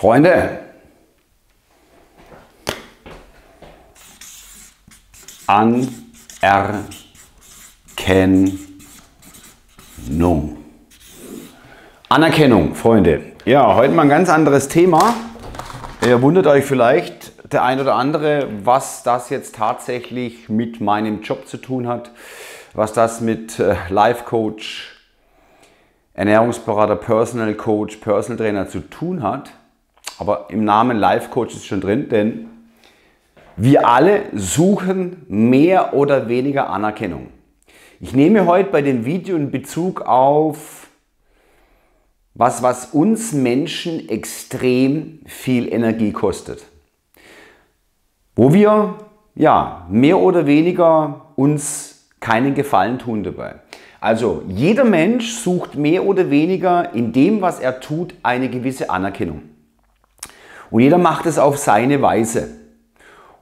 Freunde, Anerkennung. Anerkennung, Freunde. Ja, heute mal ein ganz anderes Thema. Ihr wundert euch vielleicht, der ein oder andere, was das jetzt tatsächlich mit meinem Job zu tun hat, was das mit äh, Life Coach, Ernährungsberater, Personal Coach, Personal Trainer zu tun hat. Aber im Namen Life Coach ist schon drin, denn wir alle suchen mehr oder weniger Anerkennung. Ich nehme heute bei dem Video in Bezug auf was, was uns Menschen extrem viel Energie kostet. Wo wir ja, mehr oder weniger uns keinen Gefallen tun dabei. Also jeder Mensch sucht mehr oder weniger in dem, was er tut, eine gewisse Anerkennung. Und jeder macht es auf seine Weise.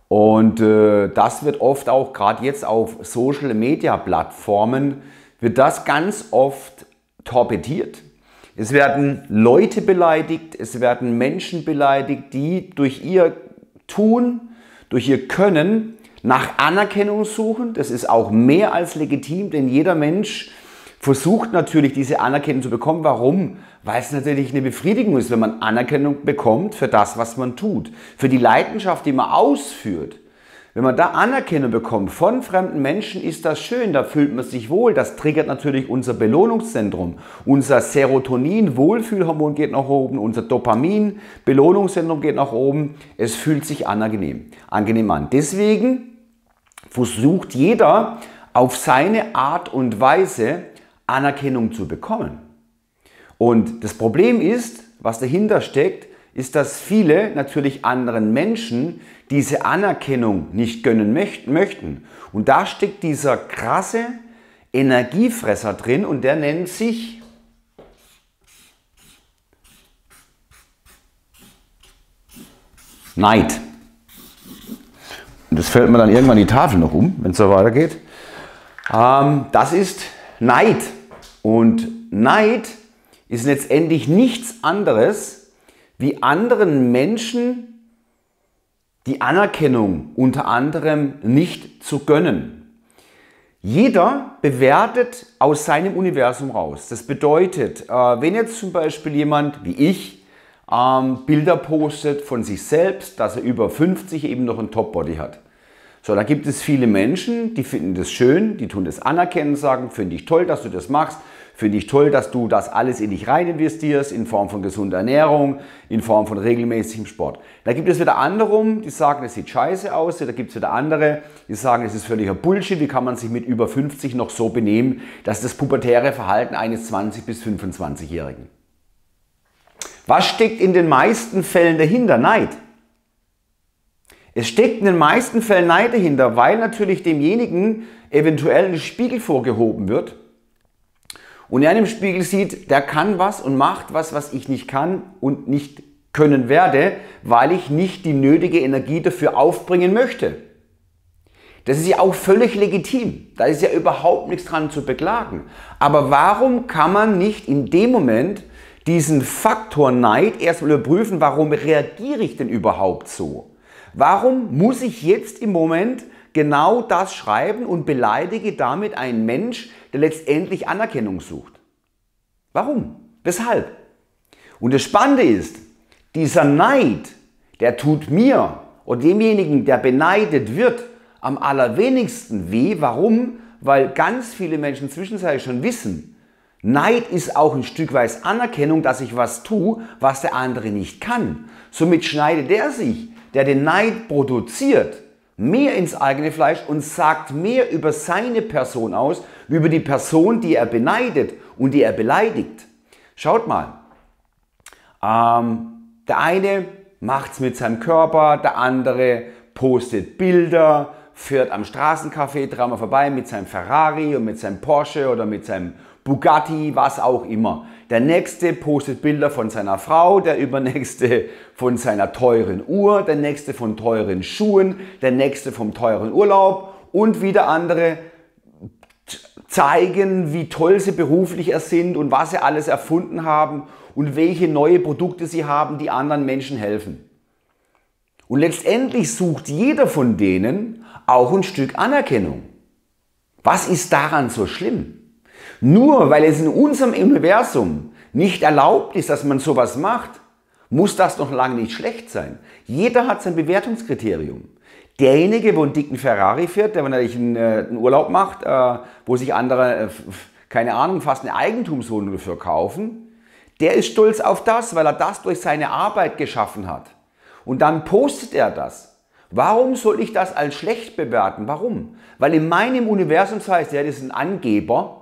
Und äh, das wird oft auch, gerade jetzt auf Social Media Plattformen, wird das ganz oft torpediert. Es werden Leute beleidigt, es werden Menschen beleidigt, die durch ihr Tun, durch ihr Können nach Anerkennung suchen. Das ist auch mehr als legitim, denn jeder Mensch versucht natürlich diese Anerkennung zu bekommen. Warum? Weil es natürlich eine Befriedigung ist, wenn man Anerkennung bekommt für das, was man tut, für die Leidenschaft, die man ausführt. Wenn man da Anerkennung bekommt von fremden Menschen, ist das schön, da fühlt man sich wohl. Das triggert natürlich unser Belohnungszentrum. Unser Serotonin, Wohlfühlhormon geht nach oben, unser Dopamin, Belohnungszentrum geht nach oben. Es fühlt sich angenehm, angenehm an. Deswegen versucht jeder auf seine Art und Weise Anerkennung zu bekommen. Und das Problem ist, was dahinter steckt, ist, dass viele natürlich anderen Menschen diese Anerkennung nicht gönnen möchten. Und da steckt dieser krasse Energiefresser drin und der nennt sich Neid. Und das fällt mir dann irgendwann die Tafel noch um, wenn es so weitergeht. Ähm, das ist Neid. Und Neid ist letztendlich nichts anderes, wie anderen Menschen die Anerkennung unter anderem nicht zu gönnen. Jeder bewertet aus seinem Universum raus. Das bedeutet, äh, wenn jetzt zum Beispiel jemand wie ich ähm, Bilder postet von sich selbst, dass er über 50 eben noch ein Top-Body hat, so, da gibt es viele Menschen, die finden das schön, die tun das anerkennen, sagen, finde ich toll, dass du das machst, finde ich toll, dass du das alles in dich rein investierst, in Form von gesunder Ernährung, in Form von regelmäßigem Sport. Da gibt es wieder andere, die sagen, es sieht scheiße aus, da gibt es wieder andere, die sagen, es ist völliger Bullshit, wie kann man sich mit über 50 noch so benehmen, dass das pubertäre Verhalten eines 20- bis 25-Jährigen. Was steckt in den meisten Fällen dahinter? Neid. Es steckt in den meisten Fällen Neid dahinter, weil natürlich demjenigen eventuell ein Spiegel vorgehoben wird und er im Spiegel sieht, der kann was und macht was, was ich nicht kann und nicht können werde, weil ich nicht die nötige Energie dafür aufbringen möchte. Das ist ja auch völlig legitim. Da ist ja überhaupt nichts dran zu beklagen. Aber warum kann man nicht in dem Moment diesen Faktor Neid erstmal überprüfen, warum reagiere ich denn überhaupt so? Warum muss ich jetzt im Moment genau das schreiben und beleidige damit einen Mensch, der letztendlich Anerkennung sucht? Warum? Weshalb? Und das Spannende ist, dieser Neid, der tut mir und demjenigen, der beneidet wird, am allerwenigsten weh. Warum? Weil ganz viele Menschen zwischenzeitlich schon wissen, Neid ist auch ein Stück weit Anerkennung, dass ich was tue, was der andere nicht kann. Somit schneidet er sich der den Neid produziert, mehr ins eigene Fleisch und sagt mehr über seine Person aus, über die Person, die er beneidet und die er beleidigt. Schaut mal, ähm, der eine macht es mit seinem Körper, der andere postet Bilder, fährt am Straßencafé dreimal vorbei mit seinem Ferrari und mit seinem Porsche oder mit seinem Bugatti, was auch immer. Der nächste postet Bilder von seiner Frau, der übernächste von seiner teuren Uhr, der nächste von teuren Schuhen, der nächste vom teuren Urlaub und wieder andere zeigen, wie toll sie beruflich sind und was sie alles erfunden haben und welche neue Produkte sie haben, die anderen Menschen helfen. Und letztendlich sucht jeder von denen auch ein Stück Anerkennung. Was ist daran so schlimm? Nur weil es in unserem Universum nicht erlaubt ist, dass man sowas macht, muss das noch lange nicht schlecht sein. Jeder hat sein Bewertungskriterium. Derjenige, wo einen dicken Ferrari fährt, der natürlich einen, äh, einen Urlaub macht, äh, wo sich andere, äh, keine Ahnung, fast eine Eigentumswohnung dafür kaufen, der ist stolz auf das, weil er das durch seine Arbeit geschaffen hat. Und dann postet er das. Warum soll ich das als schlecht bewerten? Warum? Weil in meinem Universum heißt, er ist ein Angeber,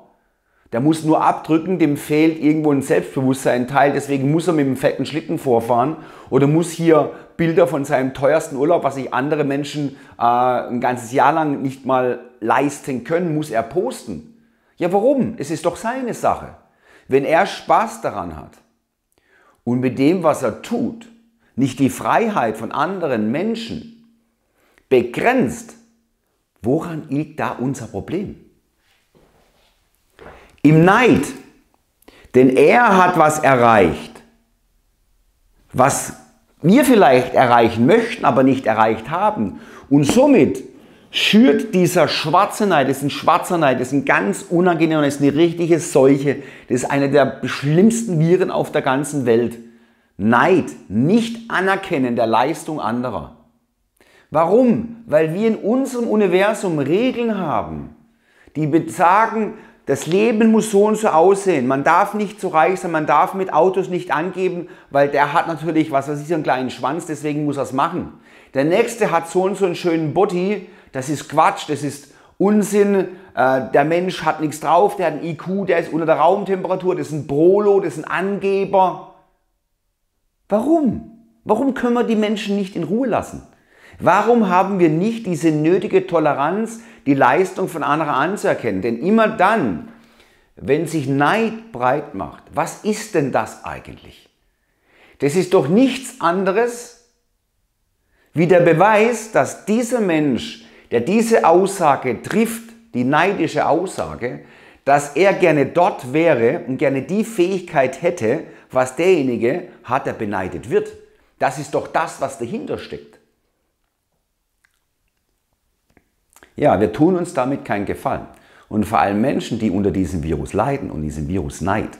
der muss nur abdrücken, dem fehlt irgendwo ein Selbstbewusstsein-Teil, deswegen muss er mit dem fetten Schlitten vorfahren oder muss hier Bilder von seinem teuersten Urlaub, was sich andere Menschen äh, ein ganzes Jahr lang nicht mal leisten können, muss er posten. Ja, warum? Es ist doch seine Sache. Wenn er Spaß daran hat und mit dem, was er tut, nicht die Freiheit von anderen Menschen begrenzt, woran liegt da unser Problem? Im Neid. Denn er hat was erreicht, was wir vielleicht erreichen möchten, aber nicht erreicht haben. Und somit schürt dieser schwarze Neid, das ist ein schwarzer Neid, das ist ein ganz unangenehmer, das ist eine richtige Seuche, das ist eine der schlimmsten Viren auf der ganzen Welt. Neid, nicht anerkennen der Leistung anderer. Warum? Weil wir in unserem Universum Regeln haben, die sagen, das Leben muss so und so aussehen. Man darf nicht zu reich sein, man darf mit Autos nicht angeben, weil der hat natürlich, was weiß ich, einen kleinen Schwanz, deswegen muss er es machen. Der nächste hat so und so einen schönen Body, das ist Quatsch, das ist Unsinn. Äh, der Mensch hat nichts drauf, der hat einen IQ, der ist unter der Raumtemperatur, das ist ein Brolo, das ist ein Angeber. Warum? Warum können wir die Menschen nicht in Ruhe lassen? Warum haben wir nicht diese nötige Toleranz, die Leistung von anderen anzuerkennen? Denn immer dann, wenn sich Neid breit macht, was ist denn das eigentlich? Das ist doch nichts anderes wie der Beweis, dass dieser Mensch, der diese Aussage trifft, die neidische Aussage, dass er gerne dort wäre und gerne die Fähigkeit hätte, was derjenige hat, der beneidet wird. Das ist doch das, was dahinter steckt. Ja, wir tun uns damit keinen Gefallen. Und vor allem Menschen, die unter diesem Virus leiden und diesem Virus Neid,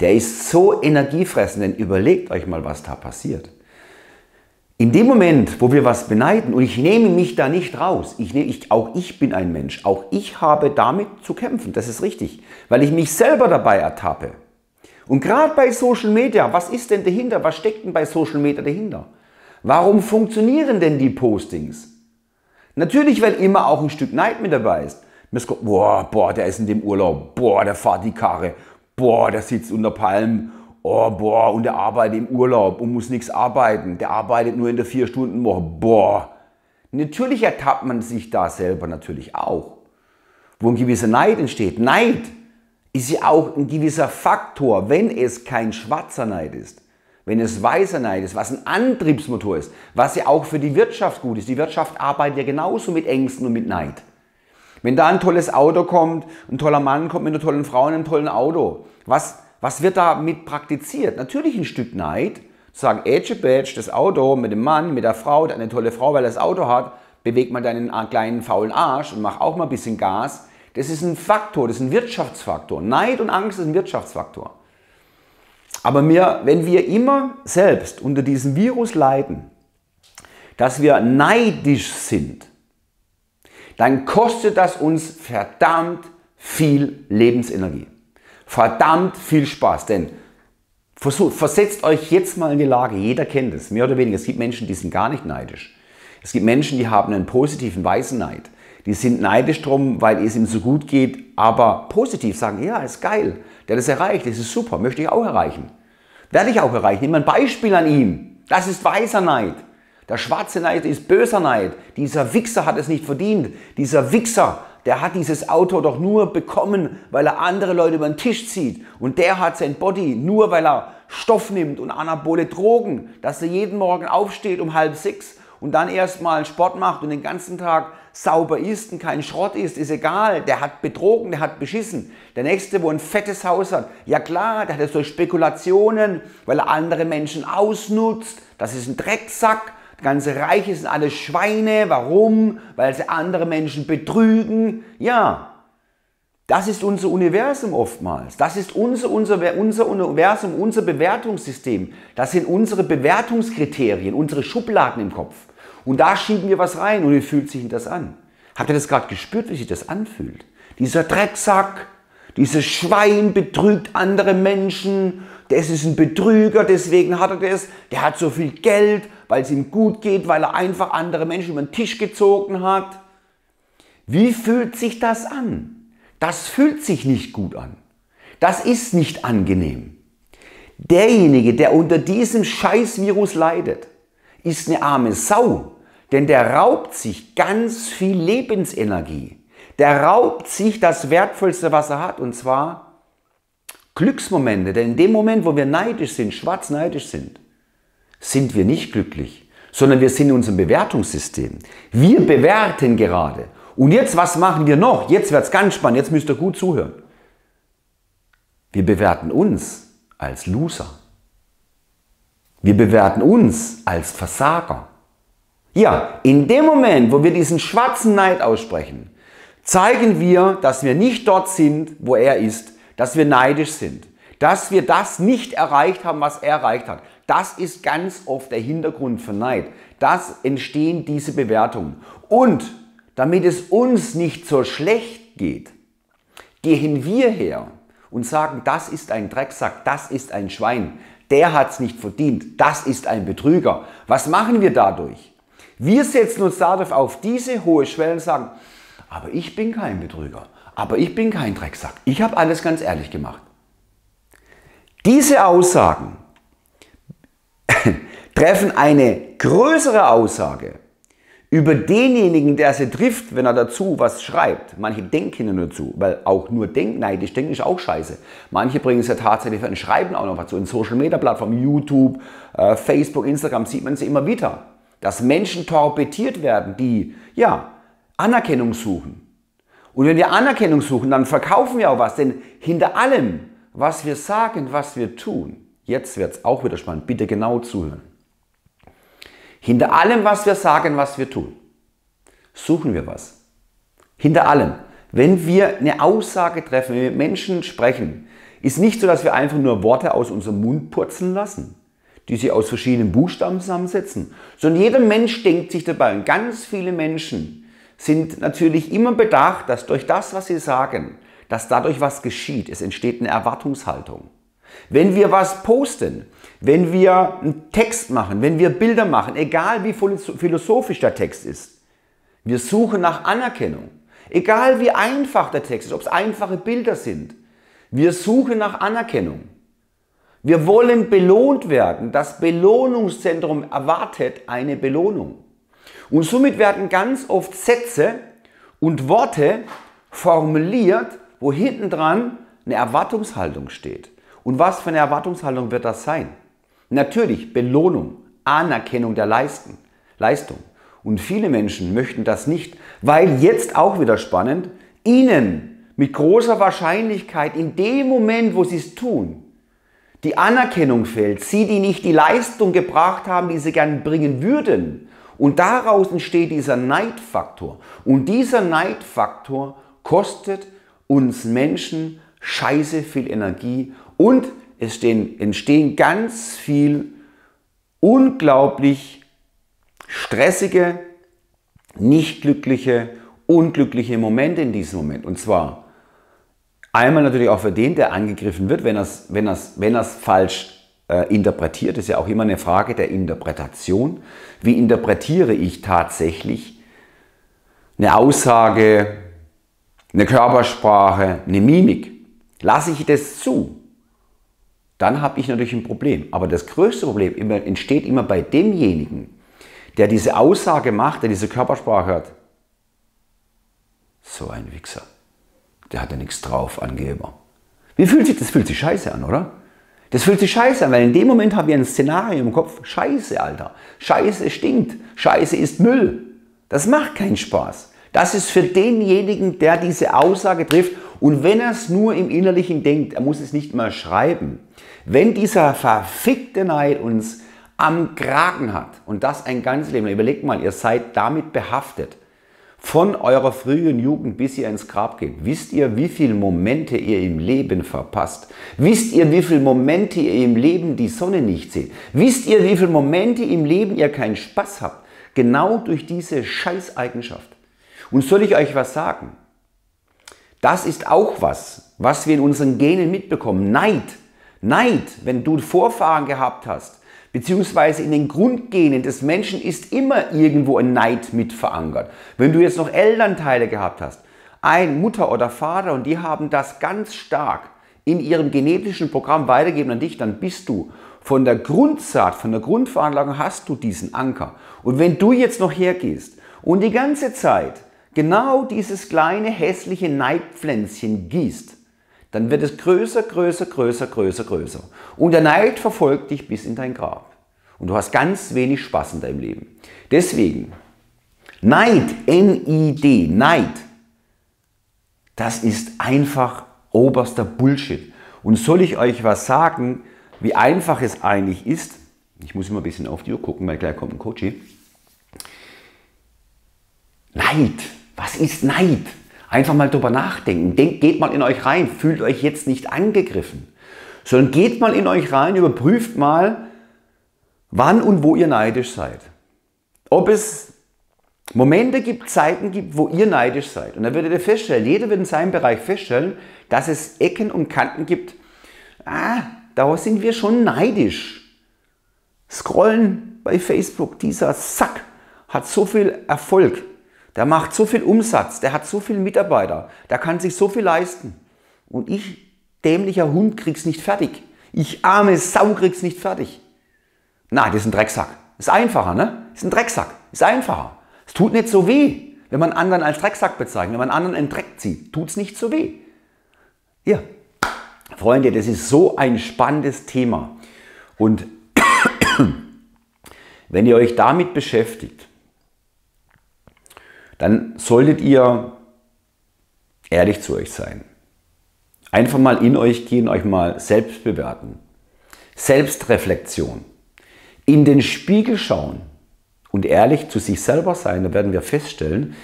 der ist so energiefressend, denn überlegt euch mal, was da passiert. In dem Moment, wo wir was beneiden, und ich nehme mich da nicht raus, ich nehme, ich, auch ich bin ein Mensch, auch ich habe damit zu kämpfen, das ist richtig, weil ich mich selber dabei ertappe. Und gerade bei Social Media, was ist denn dahinter? Was steckt denn bei Social Media dahinter? Warum funktionieren denn die Postings? Natürlich, weil immer auch ein Stück Neid mit dabei ist. Boah, boah, der ist in dem Urlaub, boah, der fährt die Karre, boah, der sitzt unter Palmen, oh, boah, und der arbeitet im Urlaub und muss nichts arbeiten, der arbeitet nur in der Vier-Stunden-Woche, boah. Natürlich ertappt man sich da selber natürlich auch. Wo ein gewisser Neid entsteht. Neid ist ja auch ein gewisser Faktor, wenn es kein schwarzer Neid ist wenn es weißer Neid ist, was ein Antriebsmotor ist, was ja auch für die Wirtschaft gut ist. Die Wirtschaft arbeitet ja genauso mit Ängsten und mit Neid. Wenn da ein tolles Auto kommt, ein toller Mann kommt mit einer tollen Frau in einem tollen Auto, was, was wird damit praktiziert? Natürlich ein Stück Neid, zu sagen, Edge Badge, das Auto mit dem Mann, mit der Frau, eine tolle Frau, weil er das Auto hat, bewegt mal deinen kleinen faulen Arsch und mach auch mal ein bisschen Gas. Das ist ein Faktor, das ist ein Wirtschaftsfaktor. Neid und Angst ist ein Wirtschaftsfaktor. Aber wir, wenn wir immer selbst unter diesem Virus leiden, dass wir neidisch sind, dann kostet das uns verdammt viel Lebensenergie. Verdammt viel Spaß. Denn versucht, versetzt euch jetzt mal in die Lage, jeder kennt es, mehr oder weniger. Es gibt Menschen, die sind gar nicht neidisch. Es gibt Menschen, die haben einen positiven weißen Neid. Die sind neidisch drum, weil es ihm so gut geht, aber positiv sagen, ja, ist geil. Der hat es erreicht, das ist super, möchte ich auch erreichen. Werde ich auch erreichen. Nimm ein Beispiel an ihm. Das ist weißer Neid. Der schwarze Neid ist böser Neid. Dieser Wichser hat es nicht verdient. Dieser Wichser, der hat dieses Auto doch nur bekommen, weil er andere Leute über den Tisch zieht. Und der hat sein Body nur, weil er Stoff nimmt und anabole Drogen, dass er jeden Morgen aufsteht um halb sechs und dann erstmal Sport macht und den ganzen Tag sauber isst und kein Schrott isst, ist egal. Der hat betrogen, der hat beschissen. Der nächste, wo ein fettes Haus hat, ja klar, der hat so Spekulationen, weil er andere Menschen ausnutzt. Das ist ein Drecksack. Das ganze Reich sind alles Schweine. Warum? Weil sie andere Menschen betrügen. Ja, das ist unser Universum oftmals. Das ist unser, unser, unser Universum, unser Bewertungssystem. Das sind unsere Bewertungskriterien, unsere Schubladen im Kopf. Und da schieben wir was rein und wie fühlt sich das an? Habt ihr das gerade gespürt, wie sich das anfühlt? Dieser Drecksack, dieses Schwein betrügt andere Menschen, das ist ein Betrüger, deswegen hat er das, der hat so viel Geld, weil es ihm gut geht, weil er einfach andere Menschen über den Tisch gezogen hat. Wie fühlt sich das an? Das fühlt sich nicht gut an. Das ist nicht angenehm. Derjenige, der unter diesem Scheißvirus leidet, ist eine arme Sau, denn der raubt sich ganz viel Lebensenergie. Der raubt sich das Wertvollste, was er hat, und zwar Glücksmomente. Denn in dem Moment, wo wir neidisch sind, schwarz neidisch sind, sind wir nicht glücklich, sondern wir sind in unserem Bewertungssystem. Wir bewerten gerade. Und jetzt, was machen wir noch? Jetzt wird es ganz spannend, jetzt müsst ihr gut zuhören. Wir bewerten uns als Loser. Wir bewerten uns als Versager. Ja, in dem Moment, wo wir diesen schwarzen Neid aussprechen, zeigen wir, dass wir nicht dort sind, wo er ist, dass wir neidisch sind, dass wir das nicht erreicht haben, was er erreicht hat. Das ist ganz oft der Hintergrund für Neid. Das entstehen diese Bewertungen. Und damit es uns nicht so schlecht geht, gehen wir her und sagen, das ist ein Drecksack, das ist ein Schwein, der hat es nicht verdient, das ist ein Betrüger. Was machen wir dadurch? Wir setzen uns dadurch auf diese hohe Schwelle und sagen, aber ich bin kein Betrüger, aber ich bin kein Drecksack, ich habe alles ganz ehrlich gemacht. Diese Aussagen treffen eine größere Aussage über denjenigen, der sie trifft, wenn er dazu was schreibt. Manche denken nur dazu, weil auch nur denken, neidisch denken ist auch scheiße. Manche bringen es ja tatsächlich für ein Schreiben auch noch was zu. In Social Media Plattformen, YouTube, äh, Facebook, Instagram sieht man sie immer wieder. Dass Menschen torpediert werden, die, ja, Anerkennung suchen. Und wenn wir Anerkennung suchen, dann verkaufen wir auch was. Denn hinter allem, was wir sagen, was wir tun, jetzt wird es auch wieder spannend, bitte genau zuhören. Hinter allem, was wir sagen, was wir tun, suchen wir was. Hinter allem. Wenn wir eine Aussage treffen, wenn wir mit Menschen sprechen, ist nicht so, dass wir einfach nur Worte aus unserem Mund purzeln lassen, die sich aus verschiedenen Buchstaben zusammensetzen, sondern jeder Mensch denkt sich dabei. Und ganz viele Menschen sind natürlich immer bedacht, dass durch das, was sie sagen, dass dadurch was geschieht. Es entsteht eine Erwartungshaltung. Wenn wir was posten, wenn wir einen Text machen, wenn wir Bilder machen, egal wie philosophisch der Text ist, wir suchen nach Anerkennung. Egal wie einfach der Text ist, ob es einfache Bilder sind, wir suchen nach Anerkennung. Wir wollen belohnt werden. Das Belohnungszentrum erwartet eine Belohnung. Und somit werden ganz oft Sätze und Worte formuliert, wo hinten dran eine Erwartungshaltung steht. Und was für eine Erwartungshaltung wird das sein? Natürlich Belohnung, Anerkennung der Leisten, Leistung. Und viele Menschen möchten das nicht, weil jetzt auch wieder spannend, ihnen mit großer Wahrscheinlichkeit in dem Moment, wo sie es tun, die Anerkennung fehlt, sie, die nicht die Leistung gebracht haben, die sie gern bringen würden. Und daraus entsteht dieser Neidfaktor. Und dieser Neidfaktor kostet uns Menschen scheiße viel Energie und es stehen, entstehen ganz viel unglaublich stressige, nicht glückliche, unglückliche Momente in diesem Moment. Und zwar einmal natürlich auch für den, der angegriffen wird, wenn er es wenn wenn falsch äh, interpretiert. Ist ja auch immer eine Frage der Interpretation. Wie interpretiere ich tatsächlich eine Aussage, eine Körpersprache, eine Mimik? Lasse ich das zu? dann habe ich natürlich ein Problem. Aber das größte Problem entsteht immer bei demjenigen, der diese Aussage macht, der diese Körpersprache hört. So ein Wichser. Der hat ja nichts drauf, Angeber. Wie fühlt sich das? Fühlt sich scheiße an, oder? Das fühlt sich scheiße an, weil in dem Moment haben wir ein Szenario im Kopf. Scheiße, Alter. Scheiße stinkt. Scheiße ist Müll. Das macht keinen Spaß. Das ist für denjenigen, der diese Aussage trifft und wenn er es nur im Innerlichen denkt, er muss es nicht mal schreiben. Wenn dieser verfickte Neid uns am Kragen hat und das ein ganzes Leben, überlegt mal, ihr seid damit behaftet, von eurer frühen Jugend bis ihr ins Grab geht. Wisst ihr, wie viele Momente ihr im Leben verpasst? Wisst ihr, wie viele Momente ihr im Leben die Sonne nicht seht? Wisst ihr, wie viele Momente im Leben ihr keinen Spaß habt? Genau durch diese Scheißeigenschaft. Und soll ich euch was sagen? Das ist auch was, was wir in unseren Genen mitbekommen. Neid. Neid, wenn du Vorfahren gehabt hast, beziehungsweise in den Grundgenen des Menschen ist immer irgendwo ein Neid mit verankert. Wenn du jetzt noch Elternteile gehabt hast, ein Mutter oder Vater und die haben das ganz stark in ihrem genetischen Programm weitergeben an dich, dann bist du von der Grundsaat, von der Grundveranlagung hast du diesen Anker. Und wenn du jetzt noch hergehst und die ganze Zeit genau dieses kleine hässliche Neidpflänzchen gießt, dann wird es größer, größer, größer, größer, größer. Und der Neid verfolgt dich bis in dein Grab. Und du hast ganz wenig Spaß in deinem Leben. Deswegen, Neid, N-I-D, Neid, das ist einfach oberster Bullshit. Und soll ich euch was sagen, wie einfach es eigentlich ist? Ich muss immer ein bisschen auf die Uhr gucken, weil gleich kommt ein Coachy. Neid was ist Neid? Einfach mal drüber nachdenken. Denkt, geht mal in euch rein. Fühlt euch jetzt nicht angegriffen. Sondern geht mal in euch rein, überprüft mal, wann und wo ihr neidisch seid. Ob es Momente gibt, Zeiten gibt, wo ihr neidisch seid. Und dann werdet ihr feststellen, jeder wird in seinem Bereich feststellen, dass es Ecken und Kanten gibt. Ah, da sind wir schon neidisch. Scrollen bei Facebook, dieser Sack hat so viel Erfolg. Der macht so viel Umsatz, der hat so viele Mitarbeiter, der kann sich so viel leisten. Und ich, dämlicher Hund, krieg's nicht fertig. Ich arme Sau krieg's nicht fertig. Na, das ist ein Drecksack. Ist einfacher, ne? Ist ein Drecksack. Ist einfacher. Es tut nicht so weh, wenn man anderen als Drecksack bezeichnet, wenn man anderen einen Dreck zieht. Tut's nicht so weh. Ja, Freunde, das ist so ein spannendes Thema. Und wenn ihr euch damit beschäftigt, dann solltet ihr ehrlich zu euch sein. Einfach mal in euch gehen, euch mal selbst bewerten. Selbstreflexion. In den Spiegel schauen und ehrlich zu sich selber sein, da werden wir feststellen,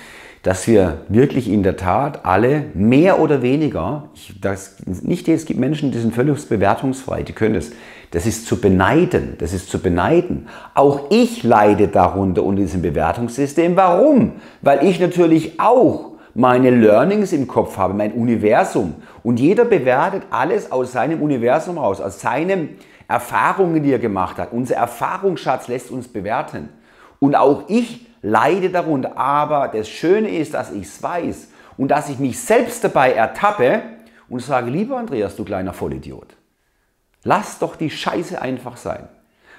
dass wir wirklich in der Tat alle mehr oder weniger, ich, das, nicht es gibt Menschen, die sind völlig bewertungsfrei, die können es. Das ist zu beneiden, das ist zu beneiden. Auch ich leide darunter unter diesem Bewertungssystem. Warum? Weil ich natürlich auch meine Learnings im Kopf habe, mein Universum. Und jeder bewertet alles aus seinem Universum raus, aus seinen Erfahrungen, die er gemacht hat. Unser Erfahrungsschatz lässt uns bewerten. Und auch ich leide darunter. Aber das Schöne ist, dass ich es weiß und dass ich mich selbst dabei ertappe und sage, lieber Andreas, du kleiner Vollidiot, lass doch die Scheiße einfach sein.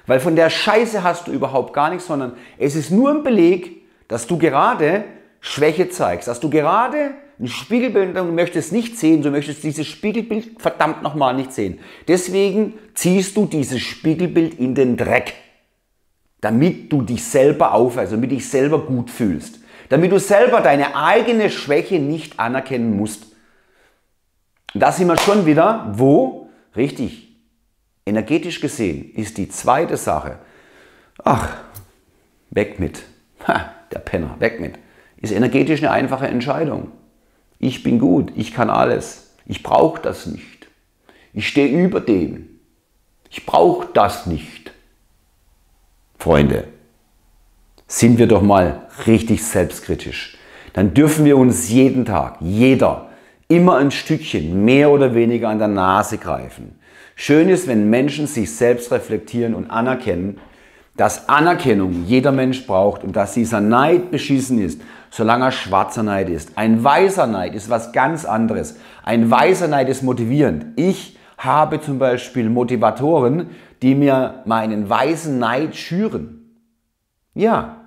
Weil von der Scheiße hast du überhaupt gar nichts, sondern es ist nur ein Beleg, dass du gerade Schwäche zeigst, dass du gerade ein Spiegelbild und möchtest nicht sehen, du möchtest dieses Spiegelbild verdammt nochmal nicht sehen. Deswegen ziehst du dieses Spiegelbild in den Dreck damit du dich selber aufweist, damit du dich selber gut fühlst, damit du selber deine eigene Schwäche nicht anerkennen musst. Und da sind wir schon wieder, wo? Richtig, energetisch gesehen ist die zweite Sache, ach, weg mit, ha, der Penner, weg mit, ist energetisch eine einfache Entscheidung. Ich bin gut, ich kann alles, ich brauche das nicht. Ich stehe über dem. Ich brauche das nicht. Freunde, sind wir doch mal richtig selbstkritisch. Dann dürfen wir uns jeden Tag, jeder, immer ein Stückchen mehr oder weniger an der Nase greifen. Schön ist, wenn Menschen sich selbst reflektieren und anerkennen, dass Anerkennung jeder Mensch braucht und dass dieser Neid beschissen ist, solange er schwarzer Neid ist. Ein weißer Neid ist was ganz anderes. Ein weißer Neid ist motivierend. Ich habe zum Beispiel Motivatoren, die mir meinen weißen Neid schüren. Ja,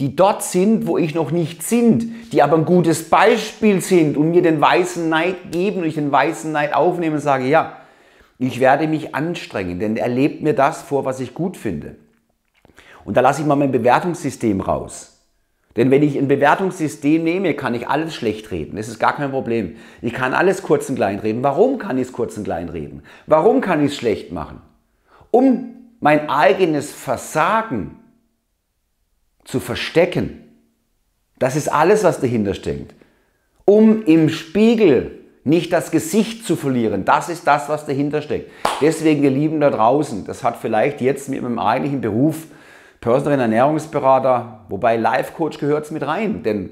die dort sind, wo ich noch nicht sind, die aber ein gutes Beispiel sind und mir den weißen Neid geben und ich den weißen Neid aufnehme und sage, ja, ich werde mich anstrengen, denn er lebt mir das vor, was ich gut finde. Und da lasse ich mal mein Bewertungssystem raus. Denn wenn ich ein Bewertungssystem nehme, kann ich alles schlecht reden. Das ist gar kein Problem. Ich kann alles kurz und klein reden. Warum kann ich es kurz und klein reden? Warum kann ich es schlecht machen? Um mein eigenes Versagen zu verstecken. Das ist alles, was dahinter steckt. Um im Spiegel nicht das Gesicht zu verlieren. Das ist das, was dahinter steckt. Deswegen, ihr Lieben da draußen, das hat vielleicht jetzt mit meinem eigentlichen Beruf Personal Ernährungsberater, wobei Life Coach gehört es mit rein, denn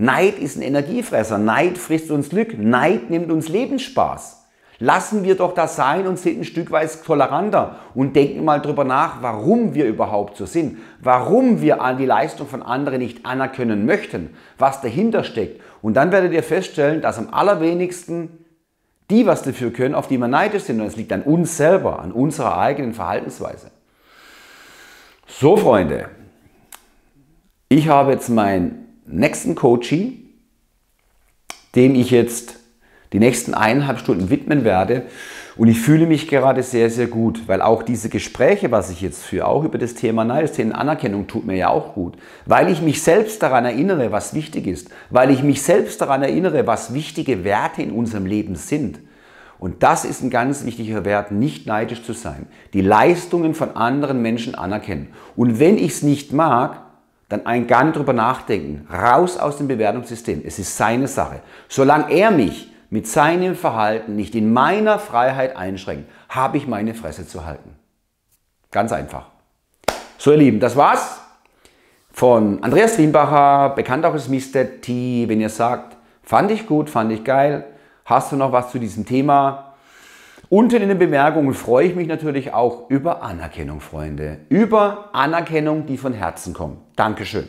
Neid ist ein Energiefresser. Neid frisst uns Glück. Neid nimmt uns Lebensspaß. Lassen wir doch das sein und sind ein Stück weit toleranter und denken mal drüber nach, warum wir überhaupt so sind, warum wir an die Leistung von anderen nicht anerkennen möchten, was dahinter steckt. Und dann werdet ihr feststellen, dass am allerwenigsten die was dafür können, auf die wir neidisch sind. Und es liegt an uns selber, an unserer eigenen Verhaltensweise. So, Freunde, ich habe jetzt meinen nächsten Coaching, dem ich jetzt die nächsten eineinhalb Stunden widmen werde. Und ich fühle mich gerade sehr, sehr gut, weil auch diese Gespräche, was ich jetzt führe, auch über das Thema Nein, das Thema Anerkennung tut mir ja auch gut. Weil ich mich selbst daran erinnere, was wichtig ist. Weil ich mich selbst daran erinnere, was wichtige Werte in unserem Leben sind. Und das ist ein ganz wichtiger Wert, nicht neidisch zu sein. Die Leistungen von anderen Menschen anerkennen. Und wenn ich es nicht mag, dann ein Gang drüber nachdenken. Raus aus dem Bewertungssystem. Es ist seine Sache. Solange er mich mit seinem Verhalten nicht in meiner Freiheit einschränkt, habe ich meine Fresse zu halten. Ganz einfach. So, ihr Lieben, das war's von Andreas Rienbacher, bekannt auch als Mr. T. Wenn ihr sagt, fand ich gut, fand ich geil, hast du noch was zu diesem Thema? Unten in den Bemerkungen freue ich mich natürlich auch über Anerkennung, Freunde. Über Anerkennung, die von Herzen kommt. Dankeschön.